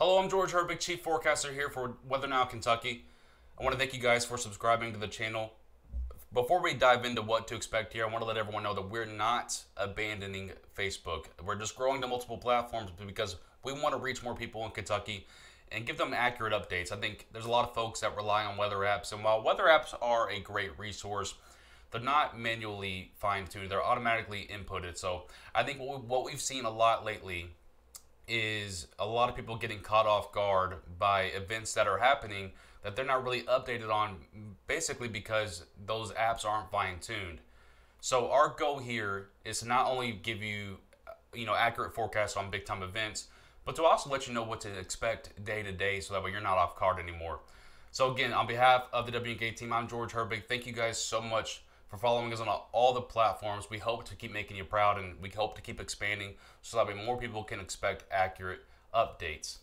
Hello, I'm George Herbig, Chief Forecaster here for Weather Now Kentucky. I want to thank you guys for subscribing to the channel. Before we dive into what to expect here, I want to let everyone know that we're not abandoning Facebook. We're just growing to multiple platforms because we want to reach more people in Kentucky and give them accurate updates. I think there's a lot of folks that rely on weather apps, and while weather apps are a great resource, they're not manually fine tuned, they're automatically inputted. So I think what we've seen a lot lately is a lot of people getting caught off guard by events that are happening that they're not really updated on basically because those apps aren't fine tuned. So our goal here is to not only give you you know accurate forecasts on big time events, but to also let you know what to expect day to day so that way you're not off guard anymore. So again, on behalf of the WNK team, I'm George Herbig. Thank you guys so much for following us on all the platforms. We hope to keep making you proud and we hope to keep expanding so that way more people can expect accurate updates.